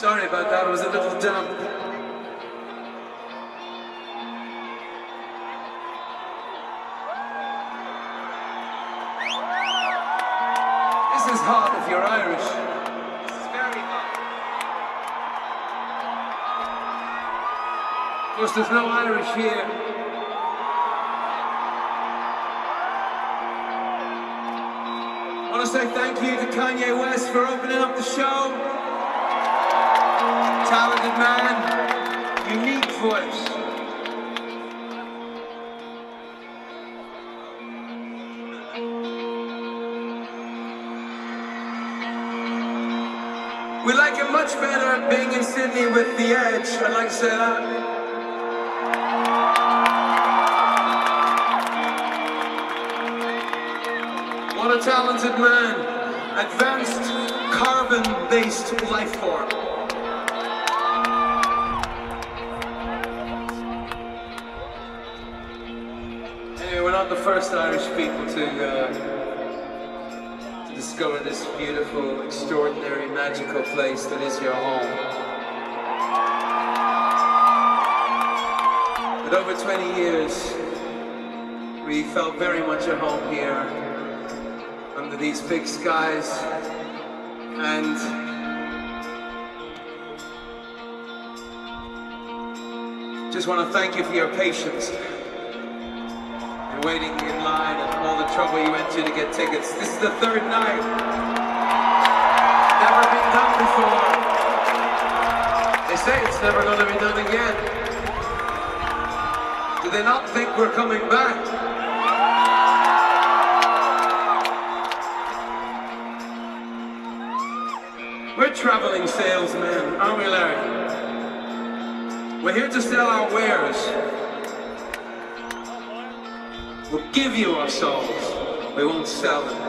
Sorry about that, It was a little dumb. This is hard if you're Irish. This is very hard. Of course, there's no Irish here. I want to say thank you to Kanye West for opening up the show. The edge. I'd like to say that. What a talented man. Advanced carbon-based life form. Anyway, we're not the first Irish people to uh, to discover this beautiful, extraordinary, magical place that is your home. But over 20 years, we felt very much at home here under these big skies and just want to thank you for your patience and waiting in line and all the trouble you went to to get tickets. This is the third night. Never been done before. They say it's never going to be done again. They not think we're coming back? We're traveling salesmen, aren't we, Larry? We're here to sell our wares. We'll give you our souls. We won't sell them.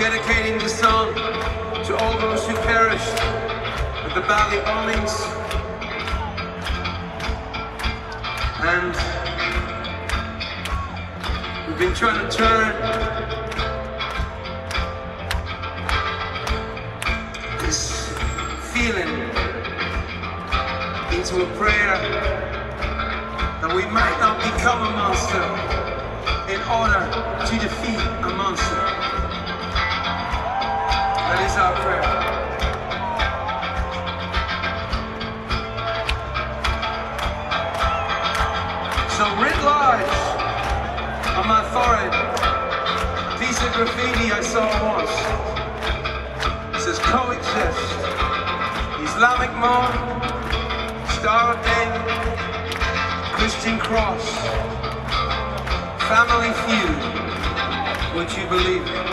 Dedicating the song to all those who perished with the Bali bombings. And we've been trying to turn this feeling into a prayer that we might not become a monster in order to defeat a monster. That is our prayer. So writ large on my forehead, a piece of graffiti I saw once. It says coexist. Islamic moon, Star of David, Christian cross, family feud. Would you believe it?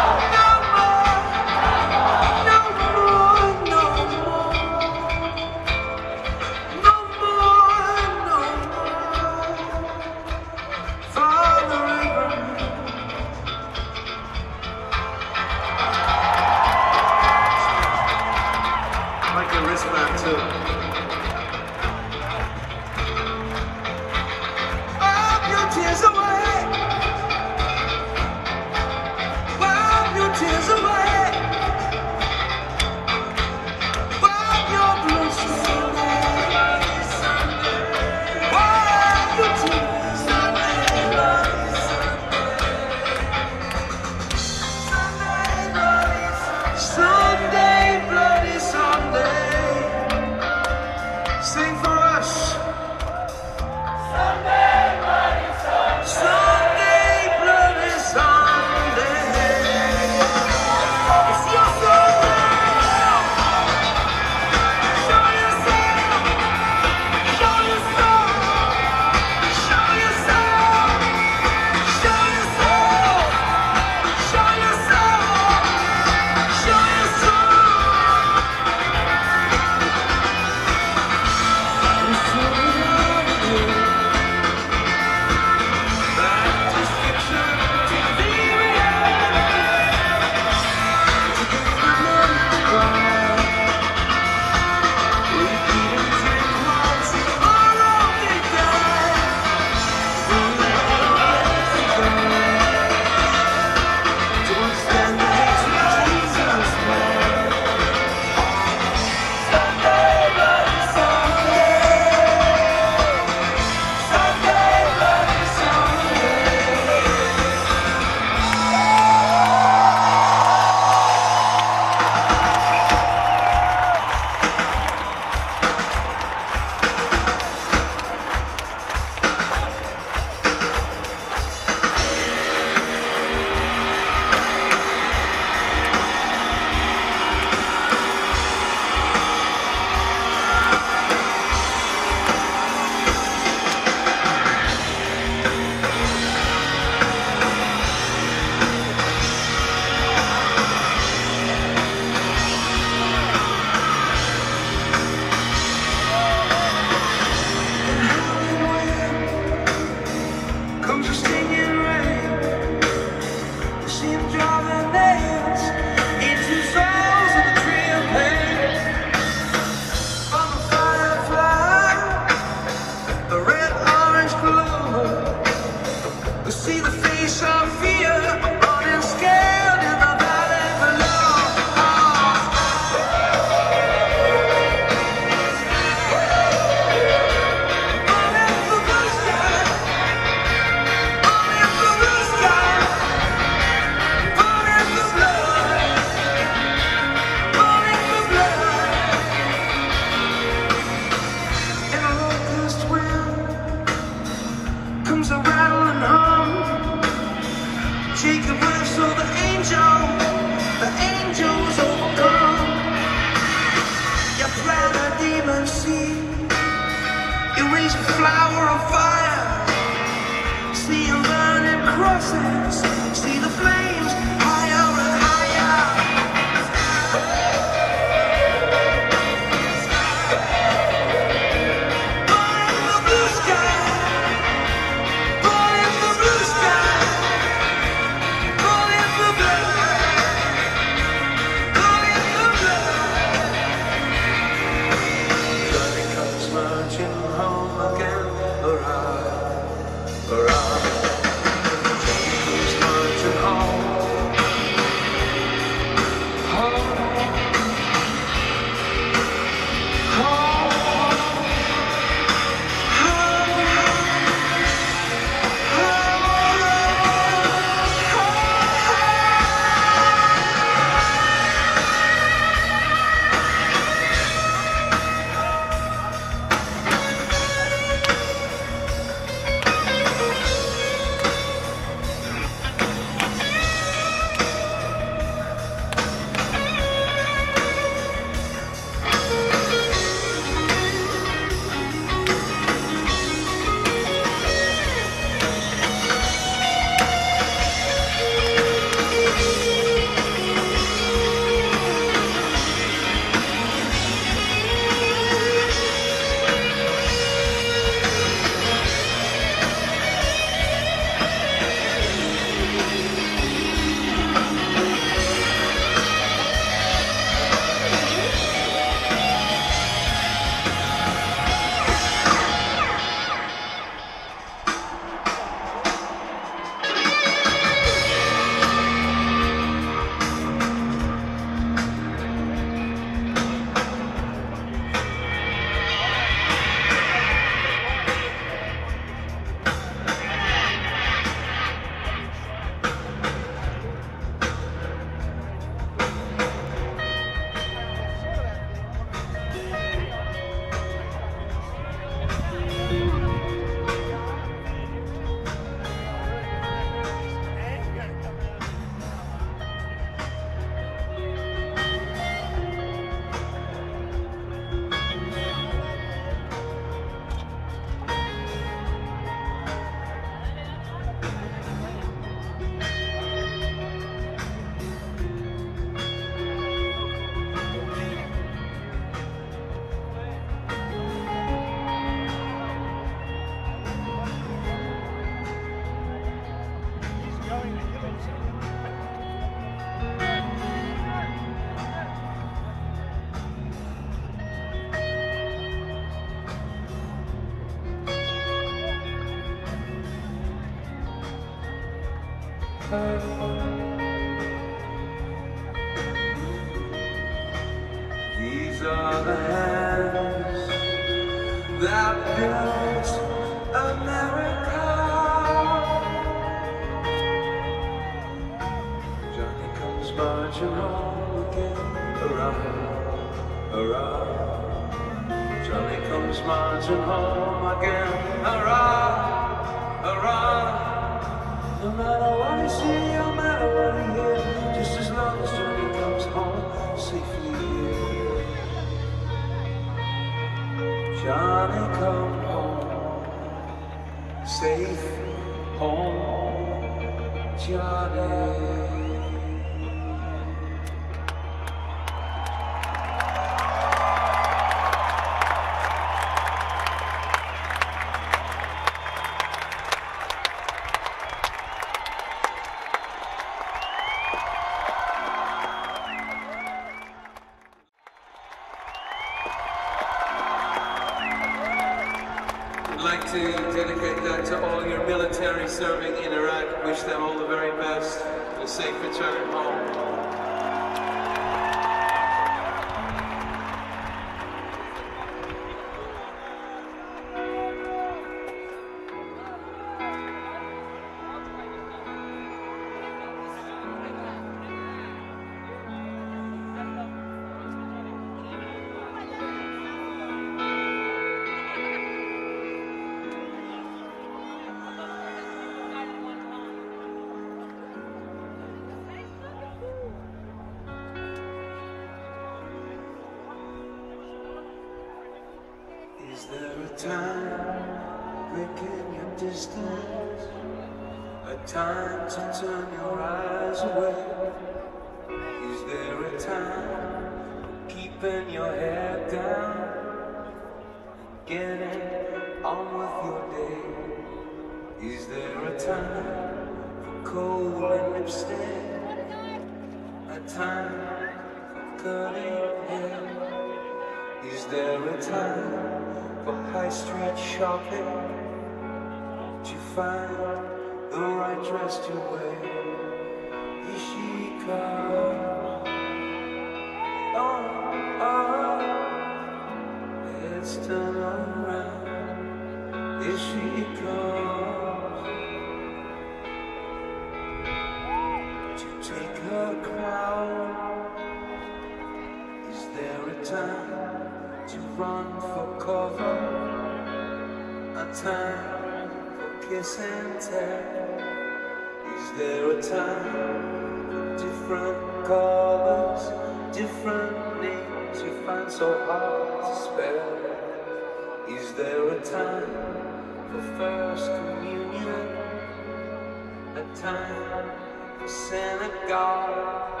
time for synagogue?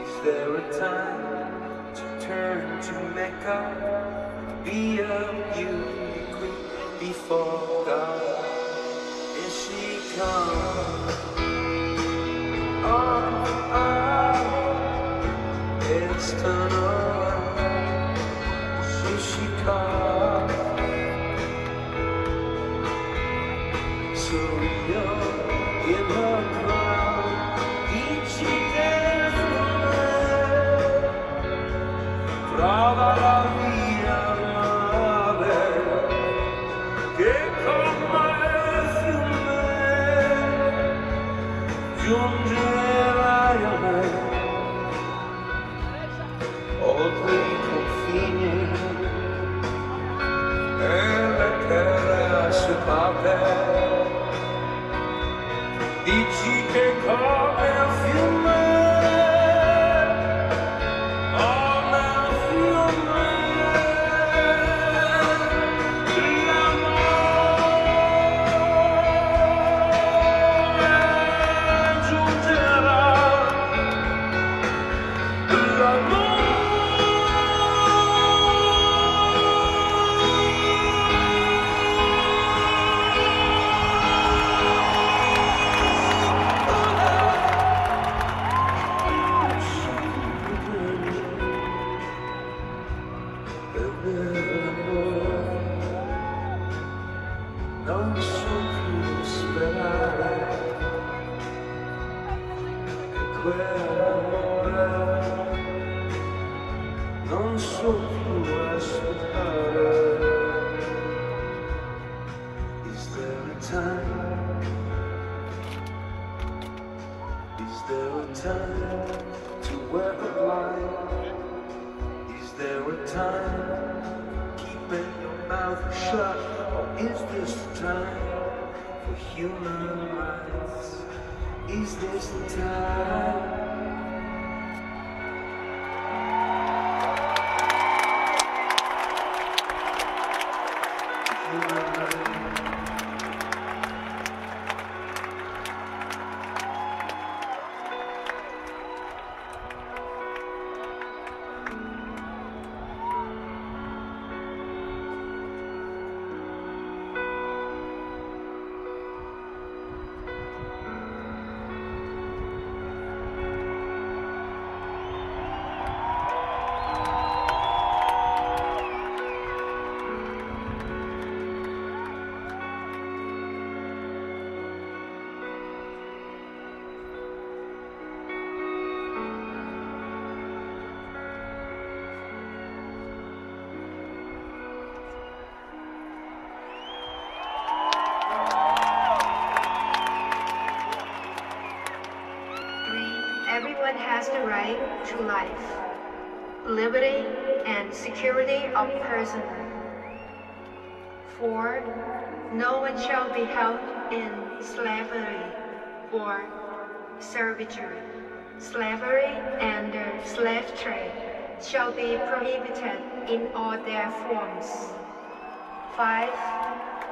Is there a time to turn to Mecca? Be a beauty queen before God? Is she come?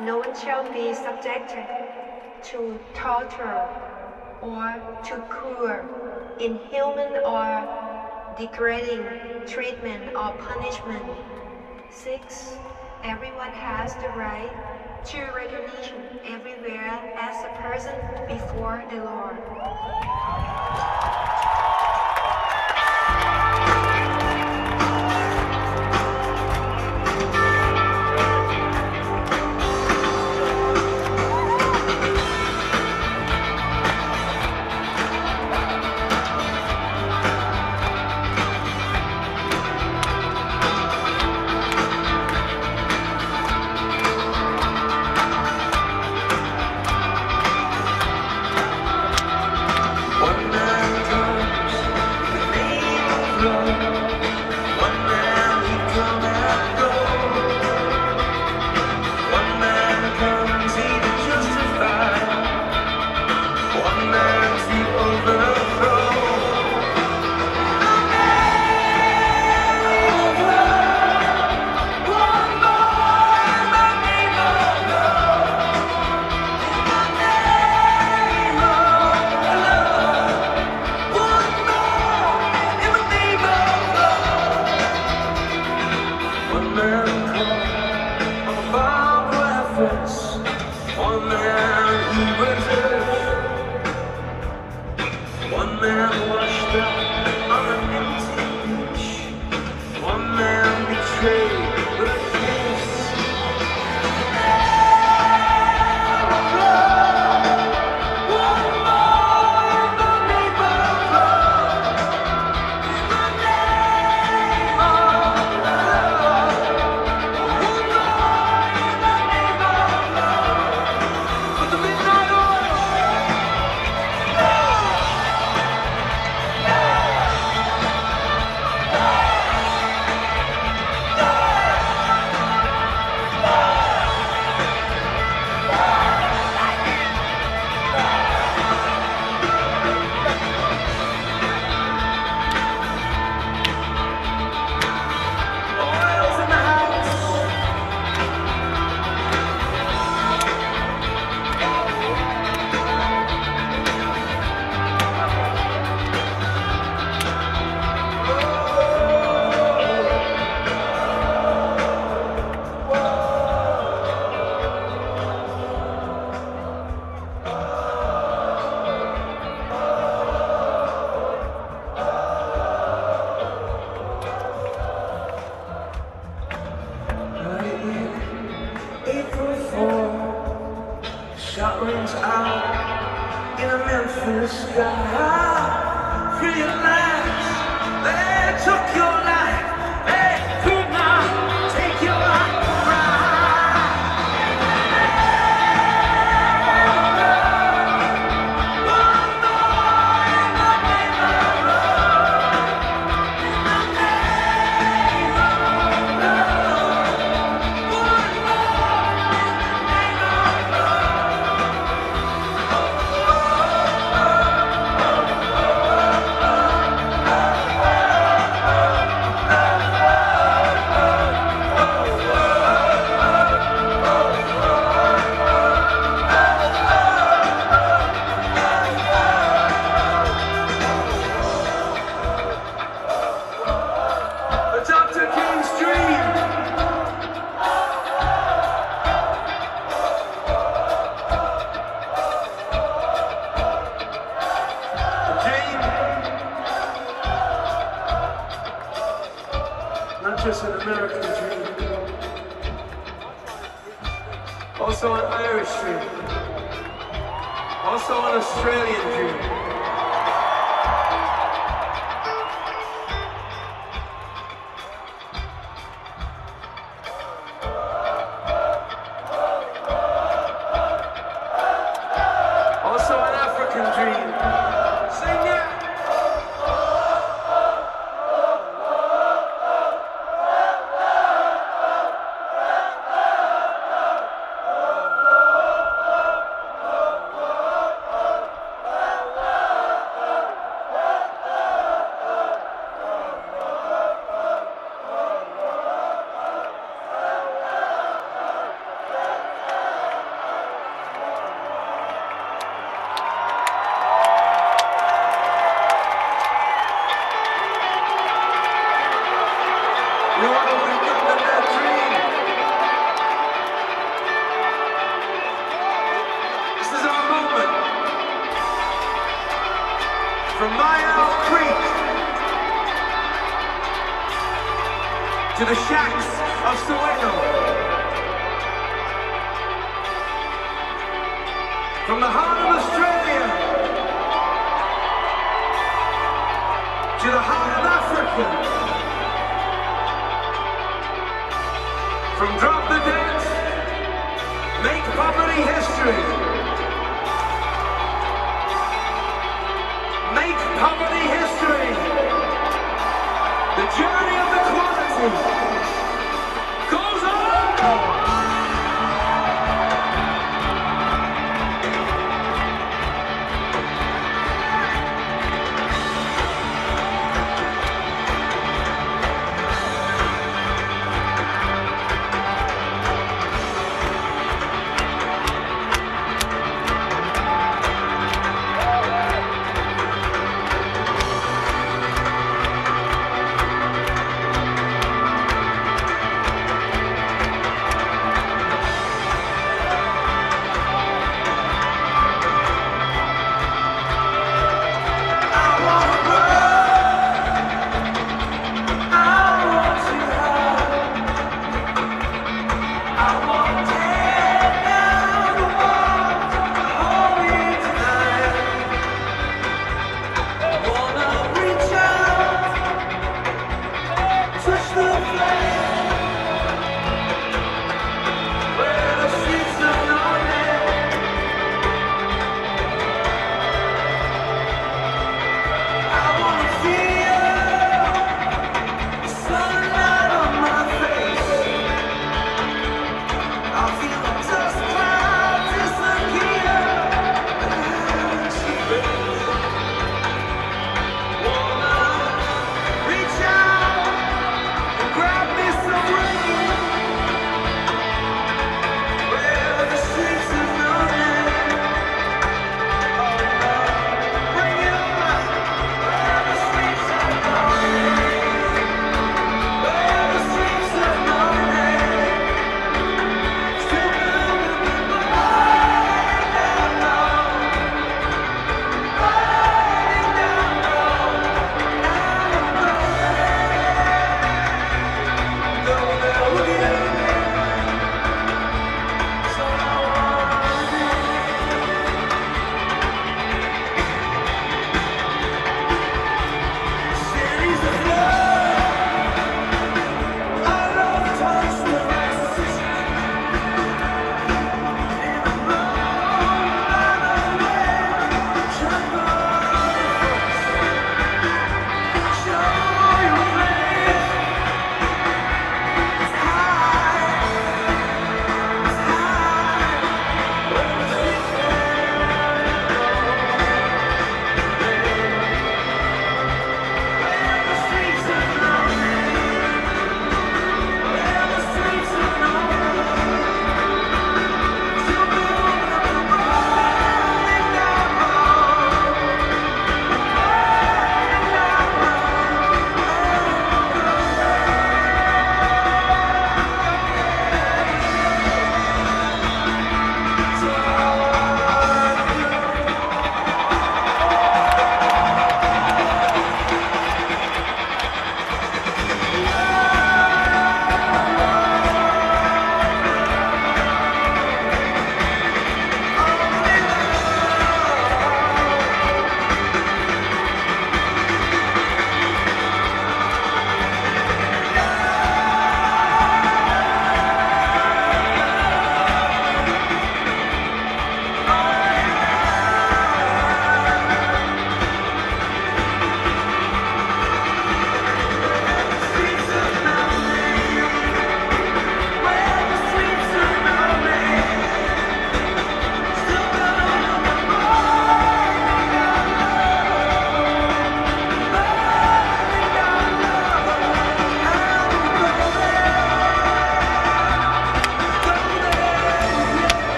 no one shall be subjected to torture or to cruel, inhuman or degrading treatment or punishment. 6. Everyone has the right to recognition everywhere as a person before the Lord.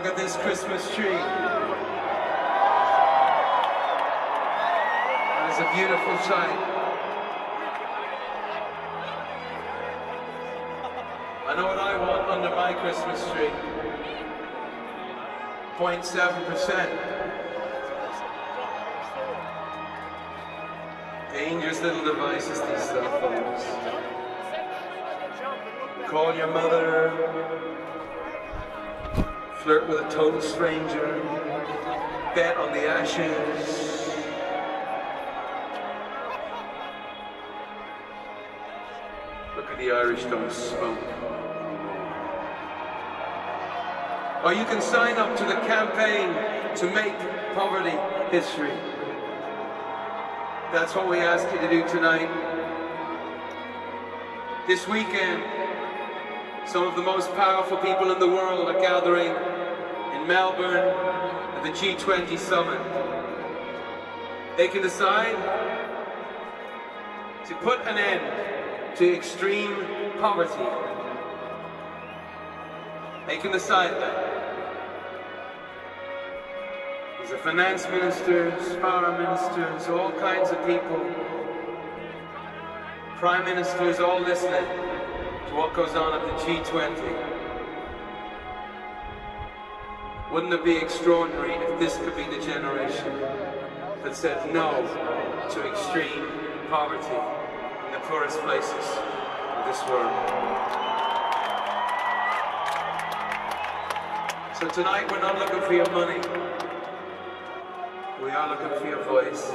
Look at this Christmas tree. That is a beautiful sight. I know what I want under my Christmas tree. 0.7%. Dangerous little devices, these cell phones. Call your mother. Flirt with a total stranger. Bet on the ashes. Look at the Irish don't smoke. Or you can sign up to the campaign to make poverty history. That's what we ask you to do tonight. This weekend, some of the most powerful people in the world are gathering in Melbourne at the G20 summit. They can decide to put an end to extreme poverty. They can decide that. There's a finance ministers, power ministers, all kinds of people, prime ministers all listening to what goes on at the G20. Wouldn't it be extraordinary if this could be the generation that said no to extreme poverty in the poorest places of this world? So tonight we're not looking for your money. We are looking for your voice.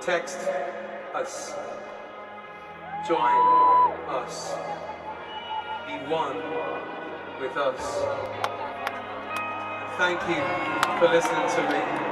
Text us. Join us. Be one with us. Thank you for listening to me.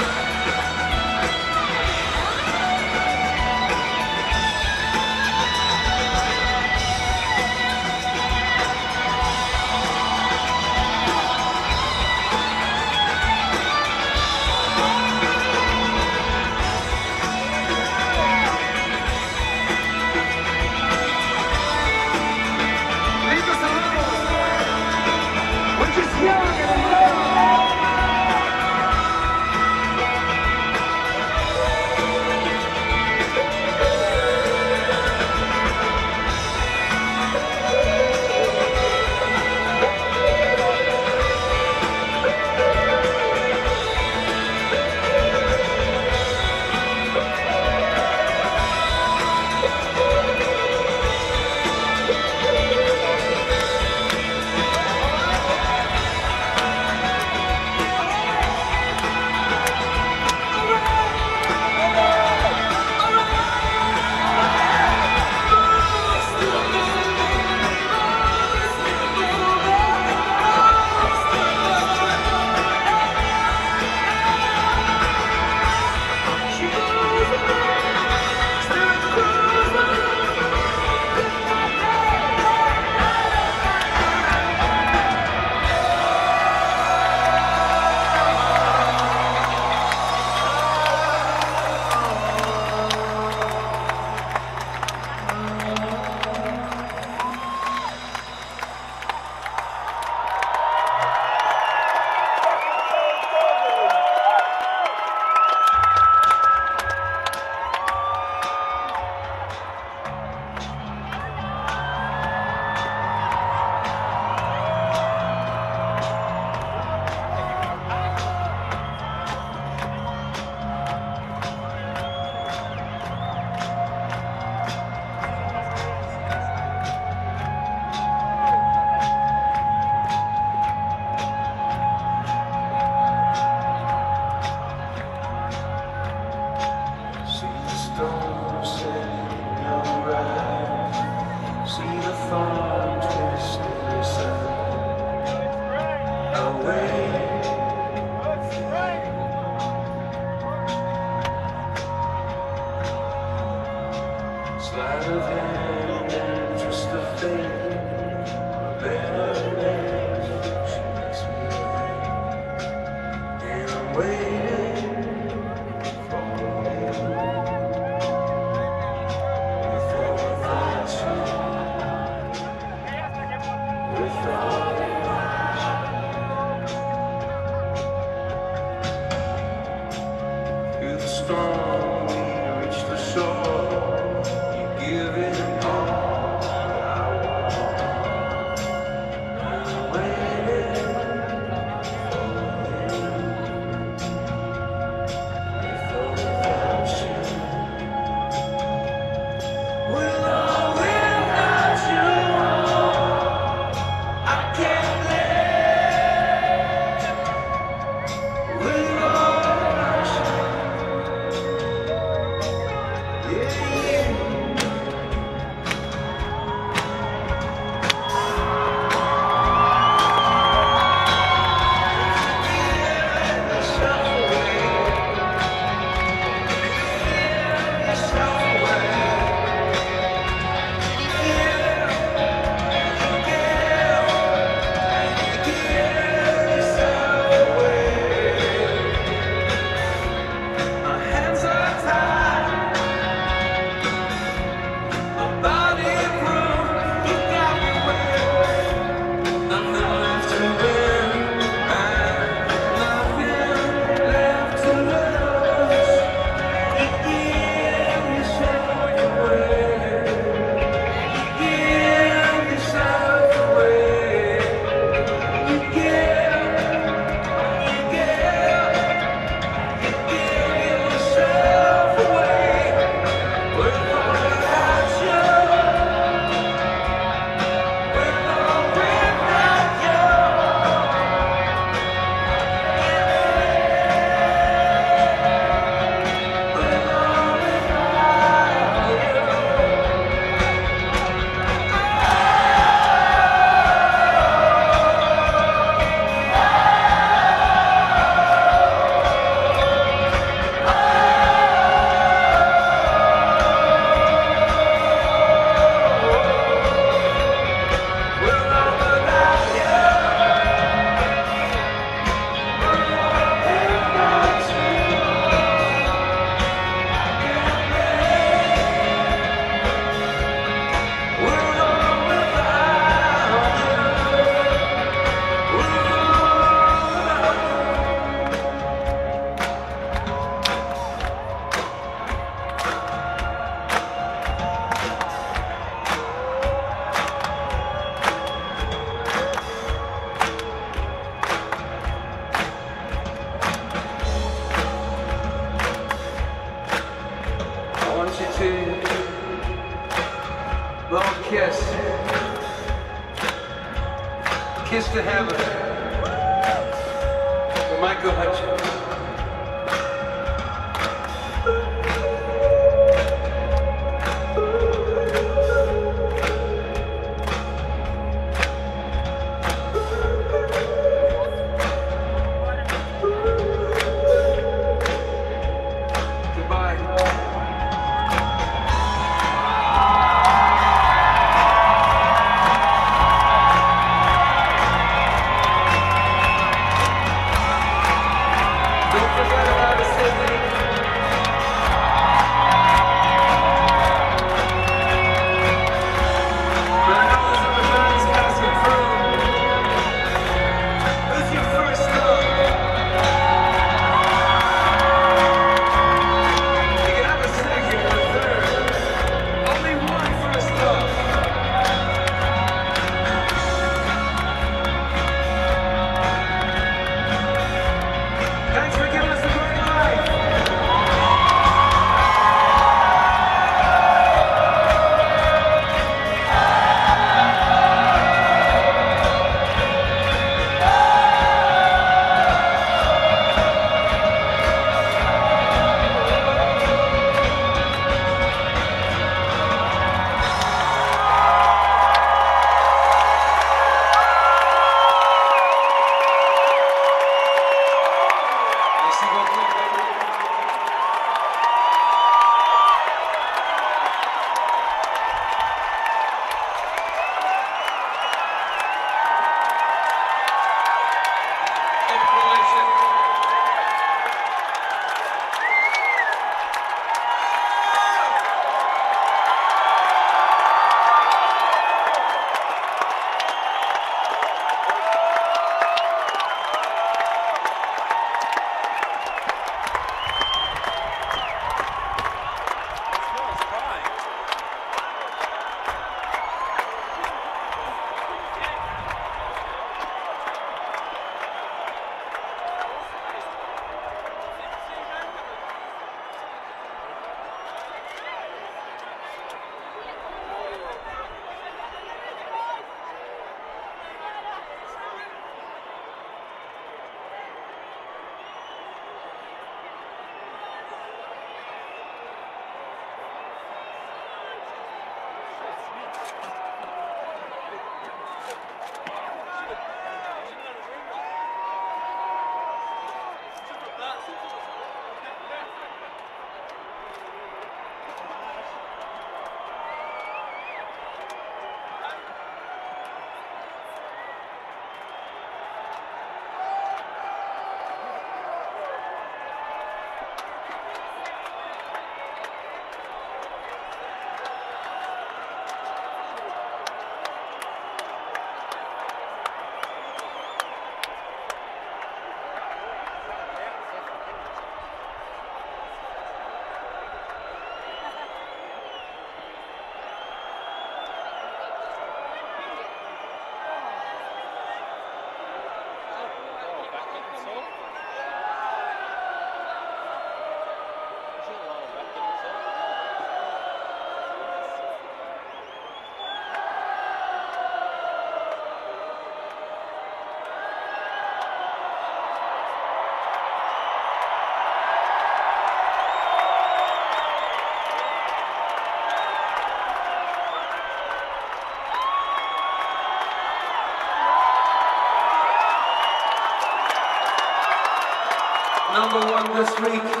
One this week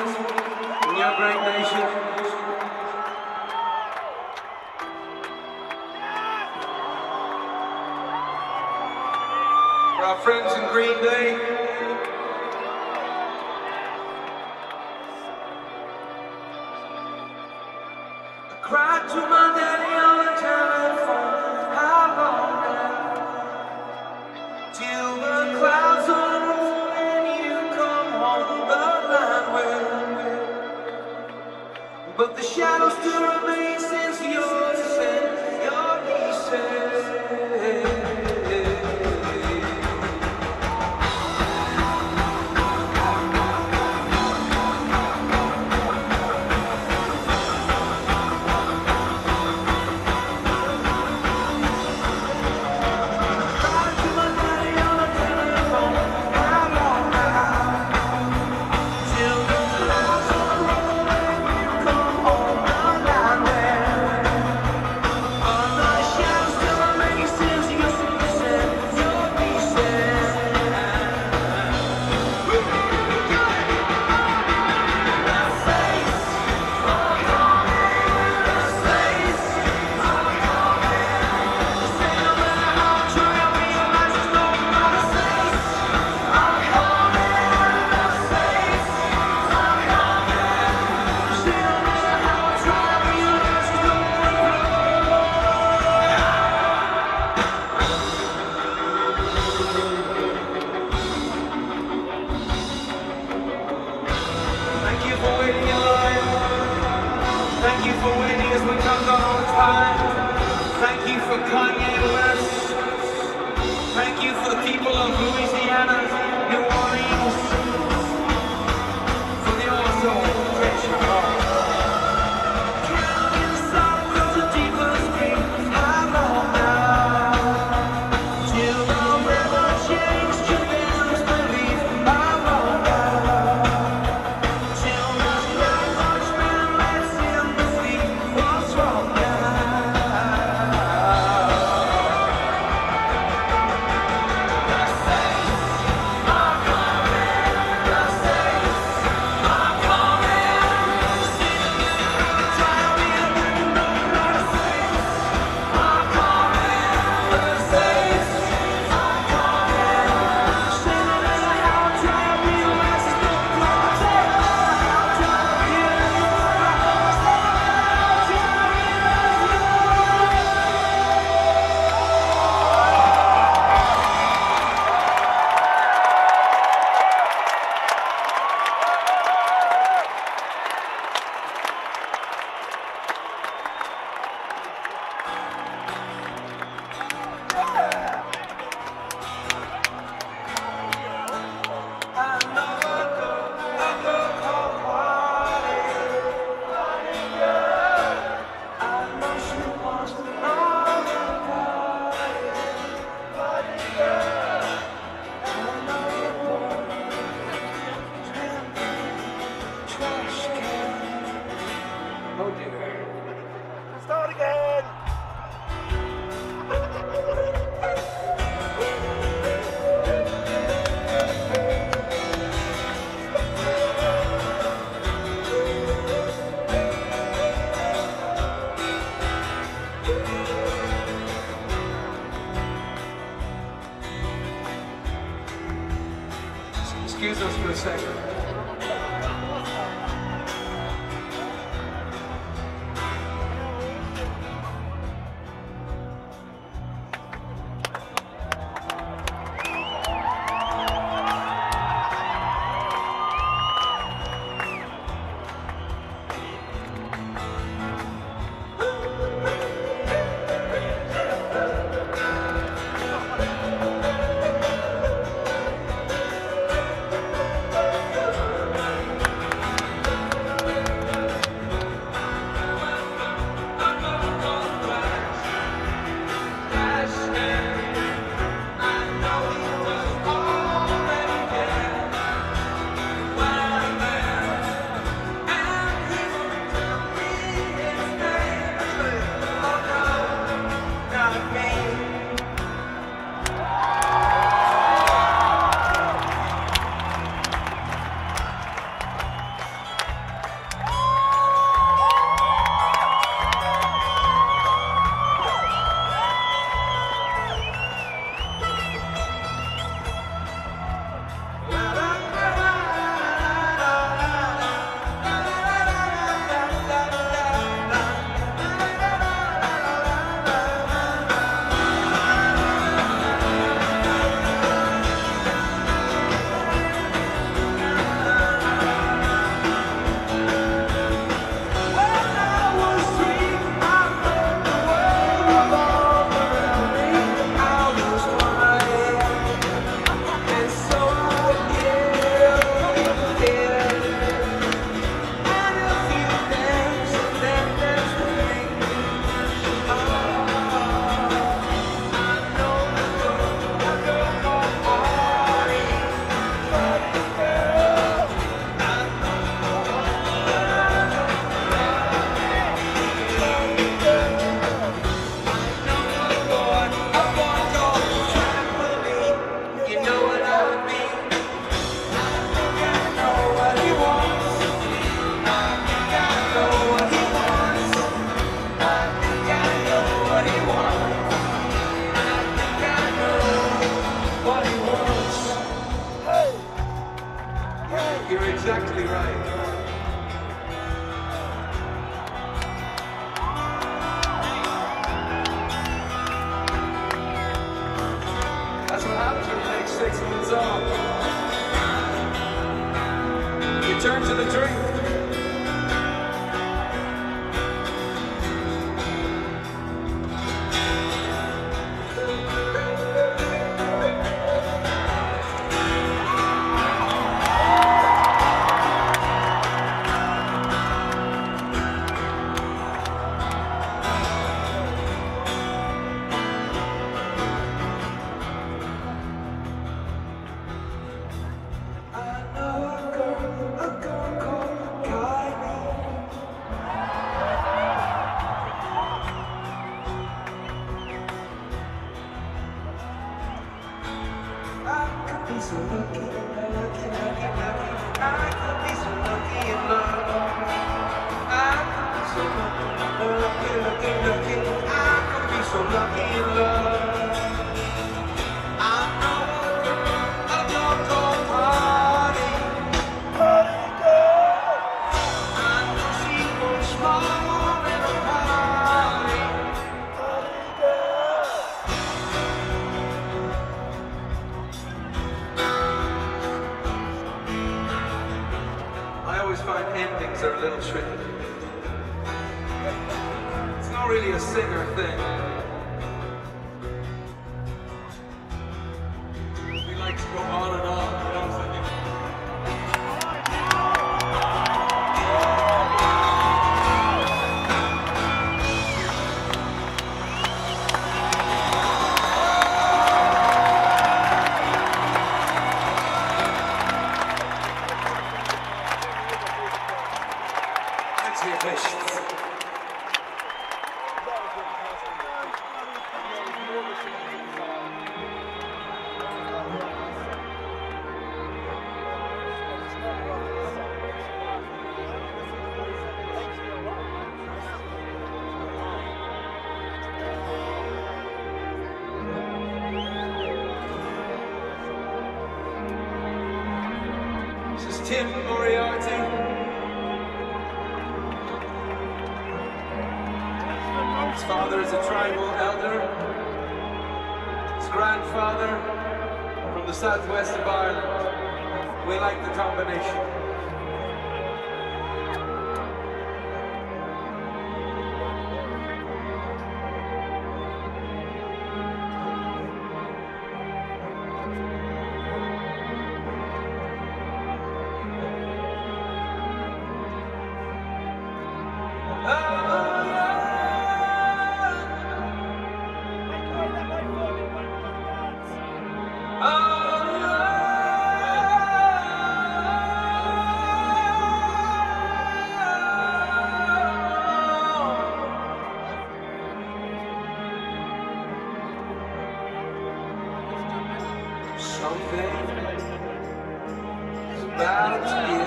about you.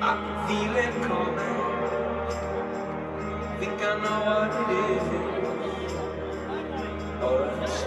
I can feel it coming. Think I know what it is. Orange.